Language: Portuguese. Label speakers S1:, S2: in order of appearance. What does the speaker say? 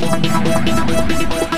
S1: Música